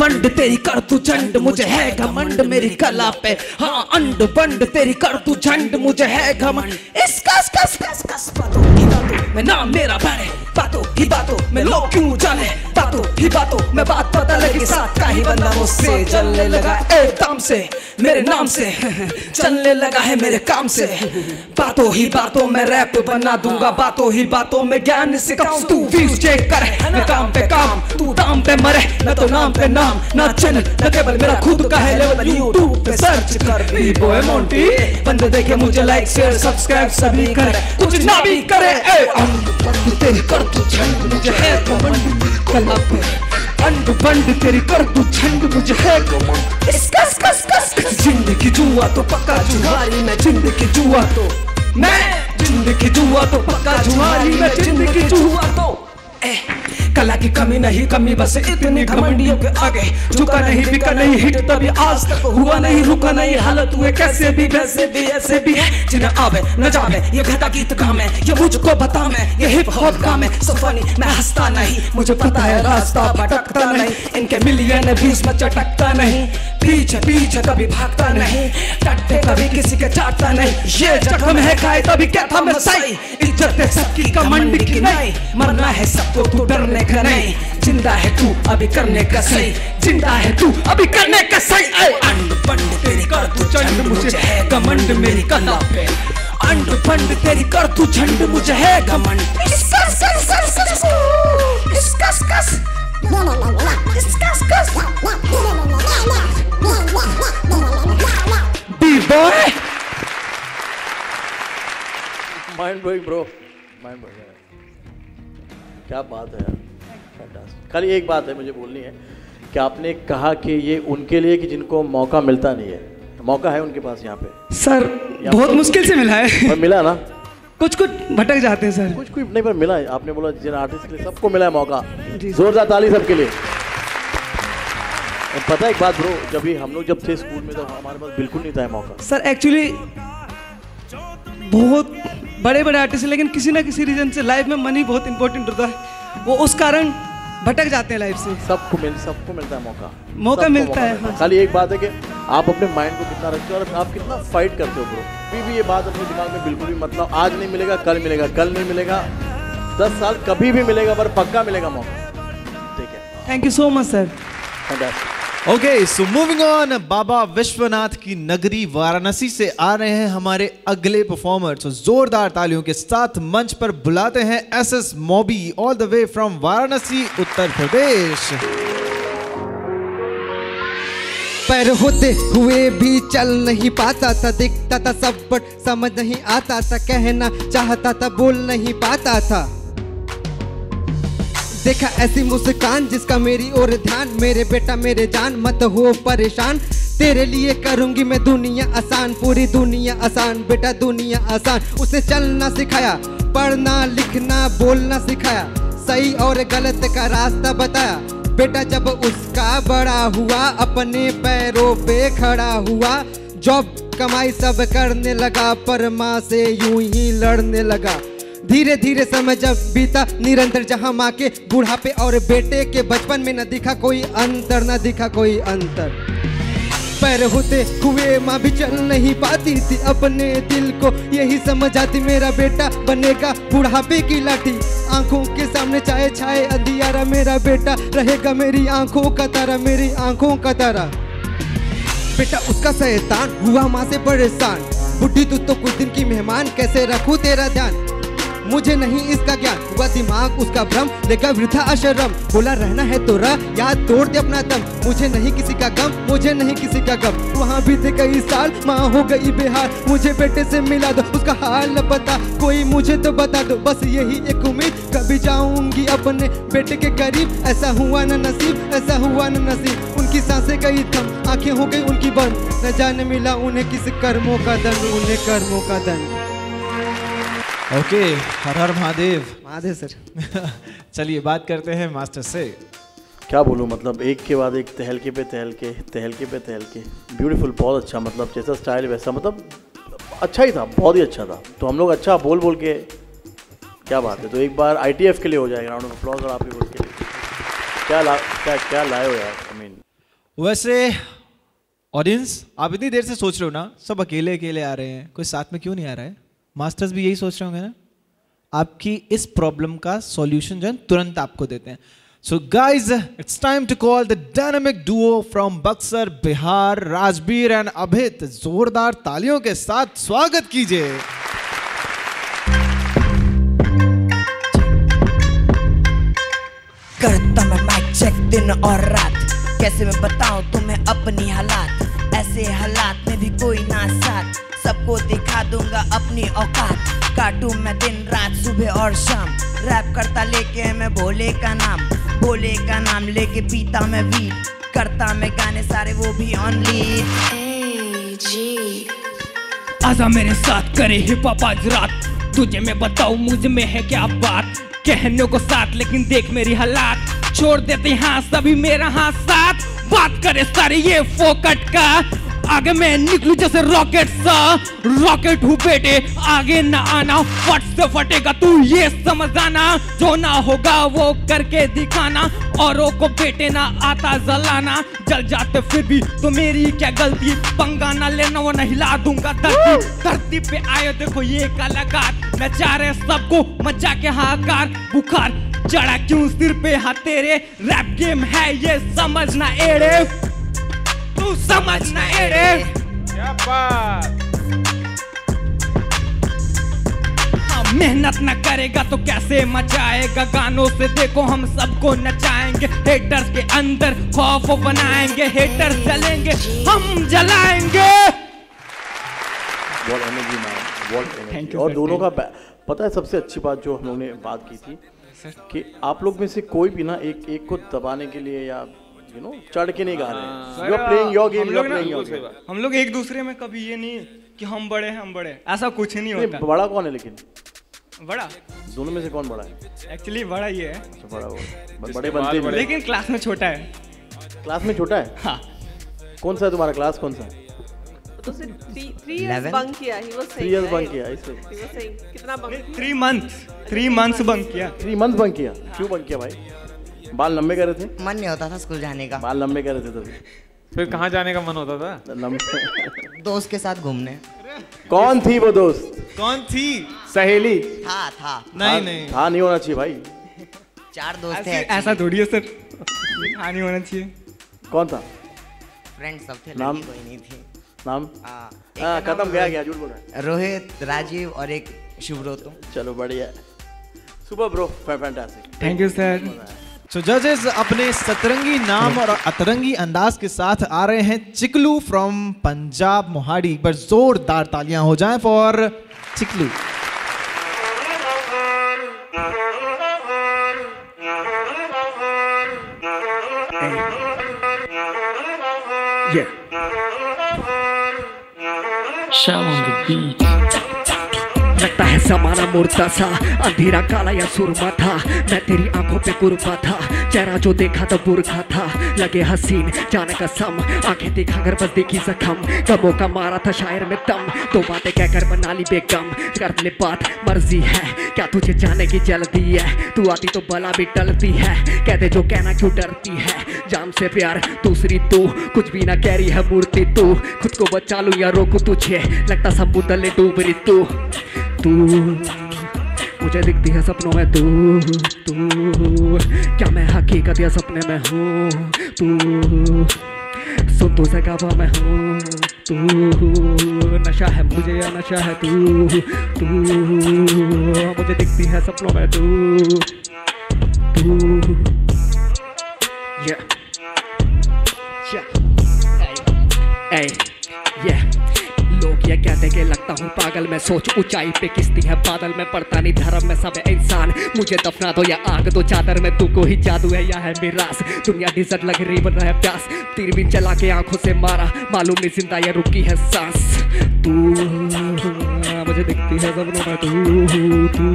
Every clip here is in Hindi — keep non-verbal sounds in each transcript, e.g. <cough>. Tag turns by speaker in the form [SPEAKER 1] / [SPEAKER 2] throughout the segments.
[SPEAKER 1] बंड तेरी कर तू झंड मुझे है घमंड मेरी कला पे। हाँ अंड बंड तेरी कर तू झंड मुझे है घमंड। इस कस कस कस कस बातों ही बातों में नाम मेरा बढ़े बातों ही बातों में लोग क्यों जाने? बातों ही बातों में बात पता लगी साथ का ही बंदा मुझसे चलने लगा एकदम से मेरे नाम से <laughs> चलने लगा है मेरे काम से। बातों ही बातों में रैप बना दूँगा बातों ही बातों में ज्ञान सिखाऊं तू व्यूज़ चेक करे? मैं काम पे काम तू दाम पे मरे न तो नाम पे नाम ना चैनल न केवल मेरा खुद का है लेवल यूट्यूब पे सर्च कर। बी बॉय मोंटी बंदे देखे मुझे लाइक शेयर सब्सक्राइब सभी करे। कुछ ना भी करे ए बंद तेरी कर तू झंड मुझे है घमंड कला पे? अंड बंड तेरी कर तू झंड मुझे है घमंड कस कस कस कस ज़िंदगी जुआ तो पक्का जुआरी मैं ज़िंदगी जुआ तो। मैं ज़िंदगी जुआ तो पक्का जुआरी मैं ज़िंदगी जुआ तो। कला की कमी नहीं, कमी बस इतनी घमंडियों के आगे। झुका नहीं बिका नहीं, हिट तभी आज तक हुआ नहीं, रुका नहीं, हालत हुए कैसे भी, वैसे भी, ऐसे भी है। जिन्हें आवे, न जावे, ये घटा गीत काम है ये मुझको बता मैं, ये हिप हॉप काम है सो फनी मैं हंसता नहीं, मुझे पता है रास्ता भटकता नहीं। इनके मिलियन बीच में चटकता नहीं। पीछे पीछे कभी भागता नहीं। टट्टे कभी किसी के चाटता नहीं। ये जख्म है खाए तभी क्या था मैं सही। इज़्ज़त है सबकी, कमंड की नहीं। मरना है सबको तू डरने का नहीं ज़िंदा है तू अभी करने का सही ज़िंदा है तू अभी करने का सही अंड बंड तेरी कर तू चंड मुझे है घमंड मेरी कला पे अंड बंड तेरी कर तू झंड मुझे है घमंड इसकस कस कस कस इसकस
[SPEAKER 2] क्या बात है यार। खाली एक बात है मुझे बोलनी है कि आपने कहा कि ये उनके लिए कि जिनको मौका मिलता नहीं है। मौका है उनके पास यहाँ पे।
[SPEAKER 1] सर बहुत मुश्किल से मिला है।
[SPEAKER 2] पर मिला ना?
[SPEAKER 1] कुछ कुछ भटक जाते हैं सर।
[SPEAKER 2] कुछ कुछ नहीं पर मिला है। आपने बोला जिन आर्टिस्ट के लिए सबको मिला है मौका। जोरदार ताली सबके लिए। और पता है एक बात ब्रो जब भी हम लोग जब थे स्कूल में तो हमारे पास बिल्कुल नहीं था मौका।
[SPEAKER 1] सर एक्चुअली बहुत बड़े बड़े आर्टिस्ट हैं लेकिन किसी ना किसी रीजन से लाइफ में मनी बहुत इंपॉर्टेंट होता है। वो उस कारण भटक जाते हैं लाइफ से।
[SPEAKER 2] सबको मिल सबको मिलता है मौका।
[SPEAKER 1] मौका मिलता है, हाँ।
[SPEAKER 2] खाली एक बात है कि आप अपने माइंड को कितना रखते हो और आप कितना फाइट करते हो ब्रो कभी भी ये बात अपने दिमाग में बिल्कुल भी मतलब आज नहीं मिलेगा कल मिलेगा कल नहीं मिलेगा। दस साल कभी भी मिलेगा पर पक्का मिलेगा मौका। ठीक है।
[SPEAKER 1] Thank you so much sir.
[SPEAKER 3] Okay so moving on बाबा विश्वनाथ की नगरी वाराणसी से आ रहे हैं हमारे अगले परफॉर्मर so, जोरदार तालियों के साथ मंच पर बुलाते हैं S S मोबी all the way from Varanasi, Uttar Pradesh.
[SPEAKER 4] पैर होते हुए भी चल नहीं पाता था, दिखता था सब बट समझ नहीं आता था, कहना चाहता था, बोल नहीं पाता था। देखा ऐसी मुस्कान जिसका मेरी ओर ध्यान। मेरे बेटा, मेरे जान, मत हो परेशान। तेरे लिए करूँगी मैं दुनिया आसान, पूरी दुनिया आसान, बेटा दुनिया आसान। उसने चलना सिखाया, पढ़ना, लिखना, बोलना सिखाया। सही और गलत का रास्ता बताया। बेटा, जब उसका बड़ा हुआ, अपने पैरों पे खड़ा हुआ, जॉब कमाई सब करने लगा, पर माँ से यूँ ही लड़ने लगा। धीरे धीरे समय जब बीता, निरंतर जहाँ माँ के बुढ़ापे और बेटे के बचपन में न दिखा कोई अंतर, न दिखा कोई अंतर। पैर होते हुए माँ भी चल नहीं पाती थी अपने दिल को। यही समझ आती मेरा बेटा बनेगा बुढ़ापे की लाठी। आँखों के सामने चाहे छाए अंधियारा मेरा बेटा। रहेगा मेरी आँखों का तारा, मेरी आँखों का तारा। बेटा उसका शैतान हुआ माँ से परेशान। बुढ़ी तू तो कुछ दिन की मेहमान, कैसे रखूँ तेरा ध्यान? मुझे नहीं इसका ज्ञान। हुआ दिमाग, उसका भ्रम, लेकर वृथा आश्रम बोला, रहना है तो रह याद तोड़ दे अपना दम। मुझे नहीं किसी का गम, मुझे नहीं किसी का गम। वहाँ बीते कई साल, माँ हो गई बेहार मुझे बेटे से मिला दो, उसका हाल न पता। कोई मुझे तो बता दो, बस यही एक उम्मीद। कभी जाऊँगी अपने बेटे के करीब। ऐसा हुआ न नसीब, ऐसा हुआ न नसीब। उनकी साँसें गई थम, आँखें हो गई उनकी बंद। न जाने मिला उन्हें किस कर्मों का दंड, उन्हें कर्मों का दंड।
[SPEAKER 3] ओके हर हर महादेव।
[SPEAKER 4] महादेव सर। <laughs>
[SPEAKER 3] चलिए बात करते हैं मास्टर से।
[SPEAKER 2] क्या बोलूँ मतलब एक के बाद एक तहलके पे तहलके तहलके पे तहलके। ब्यूटीफुल बहुत अच्छा मतलब जैसा स्टाइल वैसा मतलब अच्छा ही था बहुत ही अच्छा था। तो हम लोग अच्छा बोल बोल के क्या बात है। तो एक बार आईटीएफ के लिए हो जाएगा राउंड ऑफ़ अप्लॉज और आप ही बोल के। लिए क्या ला क्या क्या लाए हो यार आई मीन
[SPEAKER 3] वैसे ऑडियंस आप इतनी देर से सोच रहे हो ना सब अकेले अकेले आ रहे हैं कोई साथ में क्यों नहीं आ रहा है? मास्टर्स भी यही सोच रहे होंगे ना? आपकी इस प्रॉब्लम का सॉल्यूशन जो है, तुरंत आपको देते हैं। So guys it's time to call the dynamic duo from Buxar Bihar Rajbir and Abhit जोरदार तालियों के साथ स्वागत कीजिए।
[SPEAKER 5] करता मैं माइक चेक दिन और रात। कैसे मैं बताऊँ तुम्हें अपनी हालात? ऐसे हालात में भी कोई ना साथ। सबको दिखा दूँगा अपनी औकात। काटू मैं दिन, रात, सुबह और शाम। रैप करता लेके मैं भोले का नाम। भोले का नाम लेके पीता मैं वीट करता मैं गाने सारे, वो भी ऑन
[SPEAKER 6] आजा मेरे साथ करे हिप हॉप आज रात। तुझे मैं बताऊँ, मुझमें है क्या बात? कहने को साथ, लेकिन देख मेरी हालात। छोड़ देते हाँ सभी मेरा हाथ साथ। बात करे सारे ये फोकट का। आगे मैं निकलू जैसे रॉकेट सा। रॉकेट हूँ बेटे आगे ना आना फट से फटेगा तू ये समझ आना जो ना होगा वो करके दिखाना औरों को बेटे ना आता जलाना। जल जाते फिर भी तो मेरी क्या गलती? पंगा ना लेना वो नहीं हिला दूँगा धरती। धरती पे आए देखो ये कलाकार। मैं चाह रहे सबको मचा के हाकार बुखार चढ़ा क्यों सिर पे? हाथ तेरे रैप गेम है ये समझना एड़े। तू समझना एड़े
[SPEAKER 7] क्या बात
[SPEAKER 6] मेहनत न करेगा तो कैसे मचाएगा गानों से देखो हम सबको नचाएँगे। हेटर्स के अंदर खौफ बनाएँगे। हेटर जलेंगे हम जलाएँगे।
[SPEAKER 2] एनर्जी
[SPEAKER 6] you,
[SPEAKER 2] और दोनों का पता है सबसे अच्छी बात जो हम लोगों ने बात की थी कि आप लोग में से कोई भी ना एक एक को दबाने के लिए या यू नो चढ़ के नहीं गा रहे you are playing your game
[SPEAKER 6] हम
[SPEAKER 2] यू आर
[SPEAKER 6] लोग
[SPEAKER 2] प्लेइंग योर गेम
[SPEAKER 6] हम लोग एक दूसरे में कभी ये नहीं कि हम बड़े हैं हम बड़े ऐसा कुछ नहीं
[SPEAKER 2] नहीं
[SPEAKER 6] होता।
[SPEAKER 2] बड़ा कौन है लेकिन?
[SPEAKER 6] बड़ा?
[SPEAKER 2] दोनों में से कौन बड़ा है?
[SPEAKER 6] एक्चुअली बड़ा ही है।
[SPEAKER 2] अच्छा बड़ा वो बड़े बनते नहीं
[SPEAKER 6] लेकिन क्लास में छोटा है।
[SPEAKER 2] क्लास में छोटा है?
[SPEAKER 6] हाँ।
[SPEAKER 2] कौन सा है तुम्हारा क्लास कौन सा? है
[SPEAKER 8] तो उसने किया
[SPEAKER 2] थ्री इयर्स बंक किया इससे
[SPEAKER 8] he was saying कितना bunk
[SPEAKER 6] three month three months bunk किया।
[SPEAKER 2] थ्री मंथ बंक किया। क्यों बंक किया भाई? बाल लंबे कर रहे थे?
[SPEAKER 5] मन नहीं होता था स्कूल जाने का।
[SPEAKER 2] बाल लंबे कर रहे थे तभी।
[SPEAKER 7] फिर कहाँ जाने का मन होता था?
[SPEAKER 2] लंबे।
[SPEAKER 5] दोस्त के साथ घूमने।
[SPEAKER 2] कौन थी वो दोस्त?
[SPEAKER 3] कौन थी?
[SPEAKER 2] सहेली।
[SPEAKER 5] था था।
[SPEAKER 3] नहीं नहीं।
[SPEAKER 2] हाँ नहीं होना चाहिए भाई।
[SPEAKER 5] चार दोस्त थे
[SPEAKER 6] ऐसा थोड़ी है सर। हाँ नहीं होना चाहिए।
[SPEAKER 2] कौन था?
[SPEAKER 5] फ्रेंड सब थे
[SPEAKER 2] नाम?
[SPEAKER 5] कोई नहीं थी।
[SPEAKER 2] नाम?
[SPEAKER 5] हाँ,
[SPEAKER 2] खत्म गया गया झूठ बोल रहा
[SPEAKER 5] रोहित राजीव और एक शुभ्रोतो
[SPEAKER 2] चलो बढ़िया। Super bro fantastic.
[SPEAKER 6] Thank you sir
[SPEAKER 3] so जजेस अपने सतरंगी नाम और अतरंगी अंदाज के साथ आ रहे हैं चिकलू फ्रॉम पंजाब मोहाड़ी। पर जोरदार तालियाँ हो जाएँ फॉर चिकलू।
[SPEAKER 9] लगता है जमाना मुर्दा सा। अंधेरा काला या सुरमा था। मैं तेरी आँखों पे कुर्बा था। चेहरा जो देखा तो बुरखा था। लगे हसीन, जाने का सम। आँखें देखा कर बस देखी जखम कबों का मारा था शायर में दम। तो बातें कहकर बना ली बेगम। कर ले बात, मर्ज़ी है। क्या तुझे जाने की जल्दी है? तू आती तो बला भी टलती है। कहते जो कहना क्यों डरती है? जाम से प्यार, दूसरी तू। कुछ भी ना कह रही है मूर्ति तू। खुद को बचा लूँ या रोकू तुझे। लगता समुद्र ले डूब रही तू। तू। मुझे दिखती है सपनों में तू। तू। क्या मैं हकीकत या सपने में हूँ? तू। सुन तू से काबा मैं हूँ। तू। नशा है मुझे या नशा है तू? तू। मुझे दिखती है सपनों में तू। तू। Yeah. Hey, yeah. ये कहते कि लगता हूँ पागल। मैं सोच ऊंचाई पे किस्ती है बादल? में पड़ता नहीं धर्म, में सब इंसान। मुझे दफना दो या आग दो चादर में। तू को ही जादू है या है मिरास। दुनिया डिजर्ट लग रही, बन रहा है प्यास। तीर भी चला के आँखों से मारा। मालूम नहीं ज़िंदा ये रुकी है सांस। तू मुझे दिखती है सपनों में तू तू।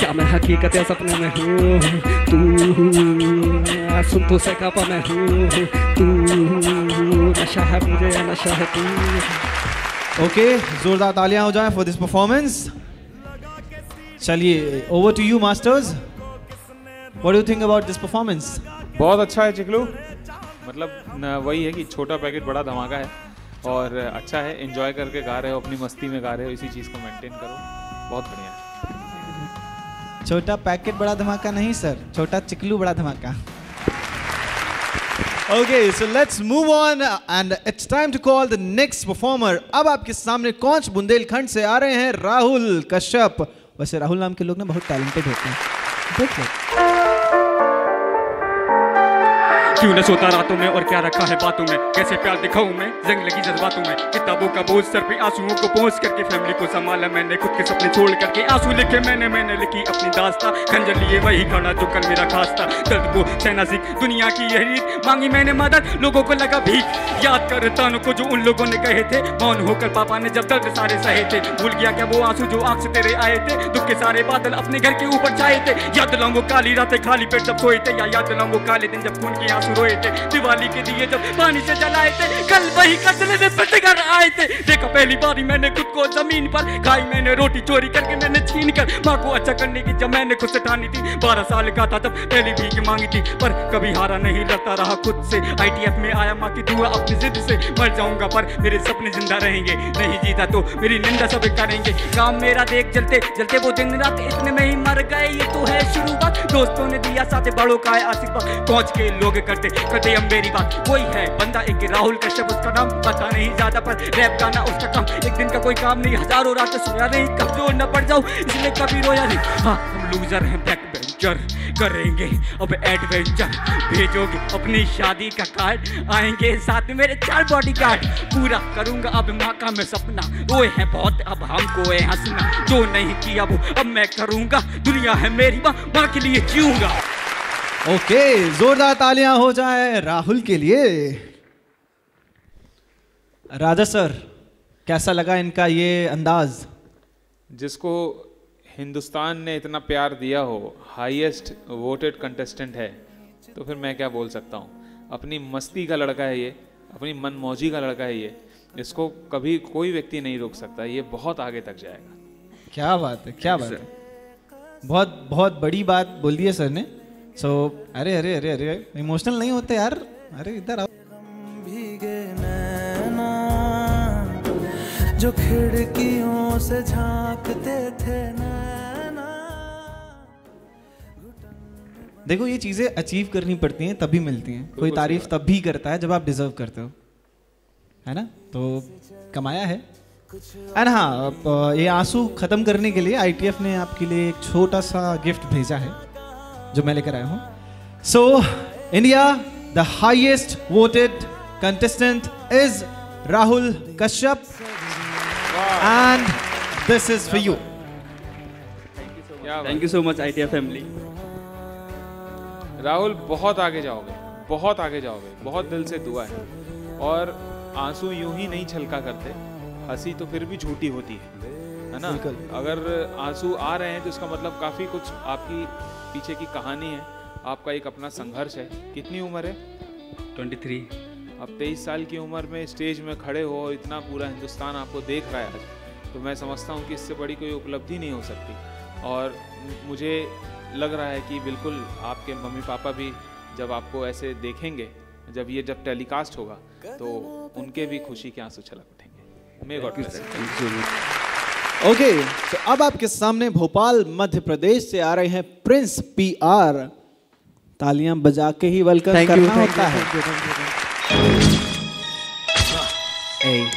[SPEAKER 9] क्या मैं हकीकत या सपने में हूँ? तू सुन तो से कापा मैं हूँ। तू, नशा है मुझे या नशा है तू।
[SPEAKER 3] ओके जोरदार तालियाँ हो जाए फॉर दिस परफॉर्मेंस चलिए over to you masters do you think about this performance?
[SPEAKER 7] बहुत अच्छा है चिकलू। मतलब वही है कि छोटा पैकेट बड़ा धमाका है और अच्छा है एंजॉय करके गा रहे हो अपनी मस्ती में गा रहे हो इसी चीज़ को मेंटेन करो। बहुत बढ़िया। है
[SPEAKER 3] छोटा पैकेट बड़ा धमाका नहीं सर छोटा चिकलू बड़ा धमाका। Okay, so let's move on and it's time to call the next performer. अब आपके सामने कौन बुंदेलखंड से आ रहे हैं? राहुल कश्यप। वैसे राहुल नाम के लोग ना बहुत टैलेंटेड होते हैं। देख लो।
[SPEAKER 10] क्यों न सोता रातों में? और क्या रखा है बातों में? कैसे प्यार दिखाऊँ मैं? जंग लगी जज्बातों में। किताबों का बोझ सर पे आंसुओं को पहुँच करके फैमिली को संभाला मैंने। खुद के सपने छोड़ करके आँसू लिखे मैंने। मैंने लिखी अपनी दास्ता। खंजर लिए वही खड़ा जो कल मेरा खास था दर्द को सहना सीख दुनिया की यही मांगी मैंने मदद, लोगों को लगा भीख। याद कर को जो उन लोगों ने कहे थे। मौन होकर पापा ने जब दर्द सारे सहे थे। भूल गया क्या वो आँसू जो आँख से तेरे आए थे? दुख के सारे बादल अपने घर के ऊपर छाए थे। याद दिलाऊं वो काली रातें खाली पेट जब सोए थे। या याद दिलाऊं वो काले दिन जब खून के आँसू रोए थे, दिवाली के दिए जब पानी से जलाए थे, कल वही कसले में पिट कर आए थे। देखा, पहली बारी मैंने खुद को ज़मीन पर खाई, मैंने रोटी चोरी करके मैंने छीन कर माँ को अच्छा करने की जब मैंने खुद ठानी थी, बारह साल का था तब पहली भीख मांगी थी, पर कभी हारा नहीं लड़ता रहा खुद से। आईटीएफ में आया माँ की दुआ अपनी जिद से, मर जाऊँगा पर मेरे सपने ज़िंदा रहेंगे। नहीं जीता तो मेरी निंदा सब करेंगे। काम मेरा देख चलते जलते वो दिन रात, इतने में ही मर गए, ये तो है शुरुआत। दोस्तों ने दिया साथ, बड़ों का है आशीर्वाद, पहुँच के लोग करते करते हम मेरी बात वही है। बंदा एक राहुल कश्यप, उसका नाम पता नहीं, ज़्यादा पर रैप गाना उसका काम। एक दिन का कोई काम नहीं, हज़ारों रात सोया नहीं कमज़ोर न पड़ जाऊँ, इसलिए कभी रोया नहीं। हाँ हम लूजर हैं बैक बेंचर करेंगे, अब एडवेंचर भेजोगे, अपनी शादी का कार्ड आएँगे साथ में, मेरे चार बॉडी गार्ड पूरा करूँगा, अब माँ का मैं सपना। रोए हैं बहुत, अब हमको है हंसना। जो नहीं किया वो, अब मैं करूँगा। दुनिया है मेरी माँ माँ के लिए जीऊँगा।
[SPEAKER 3] ओके जोरदार तालियाँ हो जाए राहुल के लिए। राजा सर कैसा लगा इनका ये अंदाज?
[SPEAKER 7] जिसको हिंदुस्तान ने इतना प्यार दिया हो हाईएस्ट वोटेड कंटेस्टेंट है तो फिर मैं क्या बोल सकता हूँ? अपनी मस्ती का लड़का है ये अपनी मन मौजी का लड़का है ये इसको कभी कोई व्यक्ति नहीं रोक सकता ये बहुत आगे तक जाएगा।
[SPEAKER 3] क्या बात है क्या बात है। बहुत बहुत बड़ी बात बोल दी है सर ने। सो so, अरे अरे अरे अरे इमोशनल नहीं होते यार। अरे इधर आओ।
[SPEAKER 11] जो खिड़कियों से झांकते थे
[SPEAKER 3] देखो ये चीज़ें अचीव करनी पड़ती हैं तभी मिलती हैं। कोई तारीफ़ तब भी करता है जब आप डिजर्व करते हो। है ना? तो कमाया है। एंड हाँ ये आँसू खत्म करने के लिए आईटीएफ ने आपके लिए एक छोटा सा गिफ्ट भेजा है। जो मैं लेकर आया हूँ। So India the highest voted contestant is Rahul Kashyap and this is for you
[SPEAKER 10] thank you so much I family
[SPEAKER 7] Rahul बहुत आगे जाओगे। बहुत आगे जाओगे। बहुत दिल से दुआ है। और आँसू यूँ ही नहीं छलका करते। हँसी तो फिर भी झूठी होती है है। ना? अगर आँसू आ रहे हैं तो इसका मतलब काफ़ी कुछ आपकी पीछे की कहानी है। आपका एक अपना संघर्ष है। कितनी उम्र है?
[SPEAKER 10] 23
[SPEAKER 7] अब तेईस साल की उम्र में स्टेज में खड़े हो और इतना पूरा हिंदुस्तान आपको देख रहा है आज तो मैं समझता हूँ कि इससे बड़ी कोई उपलब्धि नहीं हो सकती। और मुझे लग रहा है कि बिल्कुल आपके मम्मी पापा भी जब आपको ऐसे देखेंगे जब ये जब टेलीकास्ट होगा तो उनके भी खुशी के आँसू छलक उठेंगे। मे गॉड
[SPEAKER 3] ओके तो अब आपके सामने भोपाल मध्य प्रदेश से आ रहे हैं प्रिंस पी आर तालियाँ बजा के ही वेलकम करना you, होता है
[SPEAKER 12] हूँ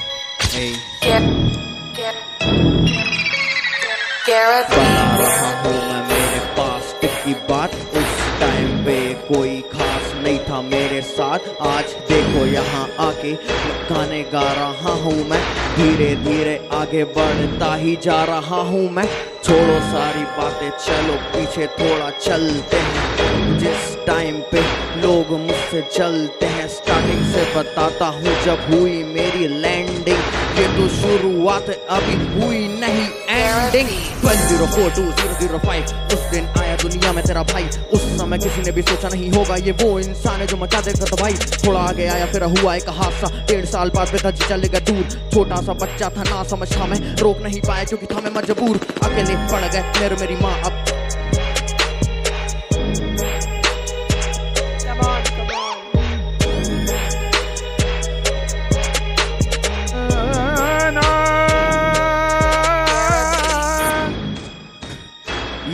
[SPEAKER 12] था मेरे साथ। आज देखो यहाँ आके गाने गा रहा हूँ मैं। धीरे धीरे आगे बढ़ता ही जा रहा हूँ मैं। छोड़ो सारी बातें, चलो पीछे थोड़ा चलते हैं। जिस टाइम पे लोग मुझसे चलते हैं से बताता हूँ जब हुई मेरी लैंडिंग ये तो शुरुआत अभी हुई नहीं एंडिंग 2042 उस दिन आया दुनिया में तेरा भाई। उस समय किसी ने भी सोचा नहीं होगा, ये वो इंसान है जो मचा देगा तो भाई। थोड़ा आगे आया, फिर हुआ एक हादसा। डेढ़ साल बाद पिताजी चले गए दूर। छोटा सा बच्चा था, ना समझ था मैं। रोक नहीं पाया क्योंकि था मैं मजबूर। अकेले पड़ गए मेरी माँ अब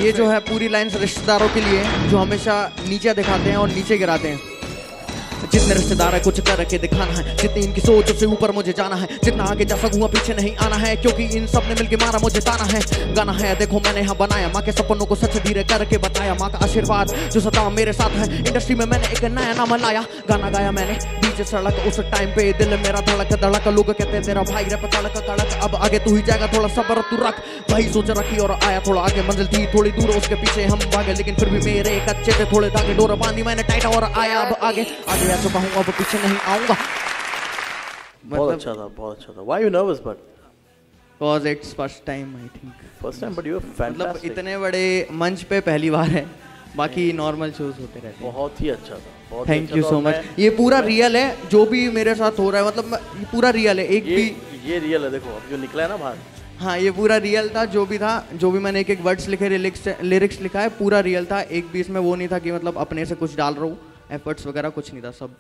[SPEAKER 12] ये जो है पूरी लाइंस रिश्तेदारों के लिए जो हमेशा नीचे दिखाते हैं और नीचे गिराते हैं। जितने रिश्तेदार है, कुछ करके दिखाना है। जितनी इनकी सोच से ऊपर मुझे जाना है। जितना आगे जा सकूँगा पीछे नहीं आना है। क्योंकि इन सबने मिलके मारा, मुझे ताना है। गाना है, देखो मैंने यहाँ बनाया। माँ के सपनों को सच धीरे करके बताया। माँ का आशीर्वाद जो सदा मेरे साथ है। इंडस्ट्री में मैंने एक नया नाम लाया। गाना गाया मैंने। बीच सड़क उस टाइम पे दिल मेरा धड़क धड़क। लोग कहते हैं तेरा भाई रैप कड़क कड़क अब आगे तू ही जाएगा थोड़ा सबर तू रख। वही सोच रखी और आया थोड़ा आगे। मंजिल थी थोड़ी दूर उसके पीछे हम भागे। लेकिन फिर भी मेरे कच्चे थे थोड़े धागे। डोर बांधी मैंने टाइट और आया अब आगे। आगे जा चुका हूँ अब पीछे नहीं आऊँगा।
[SPEAKER 2] बहुत अच्छा था बहुत अच्छा था। Why you nervous but
[SPEAKER 12] Cause it's first time I think.
[SPEAKER 2] First time but you are
[SPEAKER 12] मतलब इतने बड़े मंच पे पहली बार है। बाकी नॉर्मल शोज़ होते रहते हैं।
[SPEAKER 2] बहुत ही अच्छा था।
[SPEAKER 12] थैंक यू सो मच ये पूरा रियल है जो भी मेरे साथ हो रहा है मतलब ये पूरा रियल है एक
[SPEAKER 2] ये
[SPEAKER 12] भी
[SPEAKER 2] ये रियल है देखो अब जो निकला है ना बाहर।
[SPEAKER 12] हाँ ये पूरा रियल था जो भी था जो भी मैंने एक एक वर्ड्स लिखे लिरिक्स लिरिक्स लिखा है पूरा रियल था एक भी इसमें वो नहीं था कि मतलब अपने से कुछ डाल रहा हूँ एफर्ट्स वगैरह कुछ नहीं था सब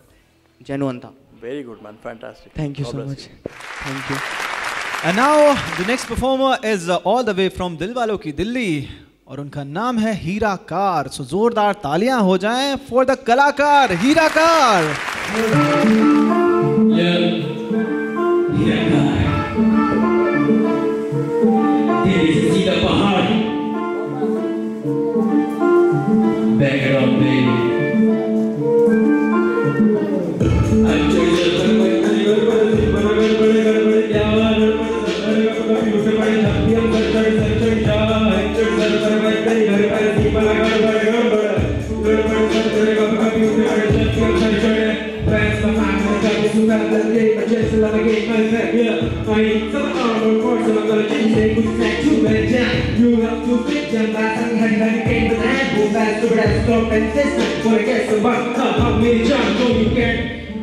[SPEAKER 12] जेनुअन था।
[SPEAKER 2] Very good man fantastic
[SPEAKER 12] thank you so much thank you
[SPEAKER 3] And now the next performer is uh, all the way from दिलवालों की दिल्ली और उनका नाम है हीरा कार सो जोरदार तालियाँ हो जाएँ फॉर द कलाकार हीरा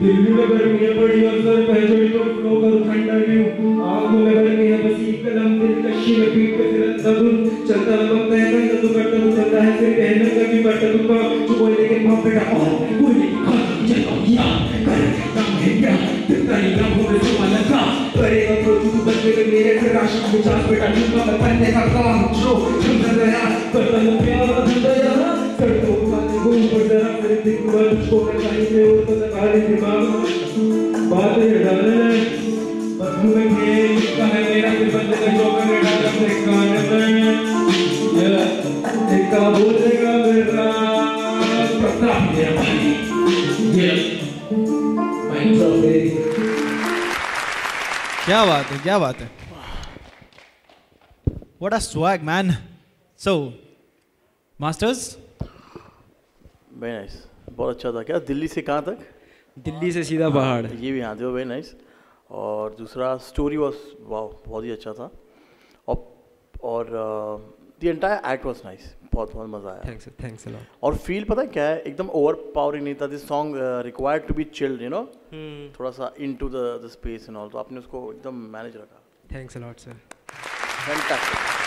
[SPEAKER 6] दिल्ली में गर्मी है बड़ी और सर पहचड़ी तो करूँ ठंडा व्यू आँखों में गर्मी है बस कदम दिल कशी में पीठ पे फिर अंदर चलता लपकता है तो तो चलता है फिर कहने का भी बट तो का जो बोले के बाप बेटा ओ बोले कर रहा करता हूँ प्यार धंधा यार कर दो बातें को ऊपर जरा फिर दिख बल को कहीं पे और तो काले दिमाग। बातें डाले, बदबू में खेल का है, मेरा फिर बंदे का जोकर में डाल अपने कान में। ये एक का बोलेगा मेरा। प्रताप मेरा भाई। ये माइक ड्रॉप मेरी
[SPEAKER 3] क्या बात है, क्या बात है। What a swag, man. So, Masters,
[SPEAKER 2] very nice बहुत अच्छा था क्या? दिल्ली से कहाँ तक?
[SPEAKER 13] दिल्ली से सीधा पहाड़।
[SPEAKER 2] ये भी हाँ जो वेरी नाइस और दूसरा स्टोरी वॉज़ वाह बहुत ही अच्छा था। और और the entire act was nice बहुत बहुत मज़ा आया।
[SPEAKER 13] थैंक्स थैंक्स
[SPEAKER 2] और फील पता है क्या है? एकदम ओवर पावरिंग नहीं था। This song required to be chilled you know
[SPEAKER 13] hmm.
[SPEAKER 2] थोड़ा सा into the space and all तो आपने उसको एकदम मैनेज रखा।
[SPEAKER 13] Thanks a lot sir
[SPEAKER 2] fantastic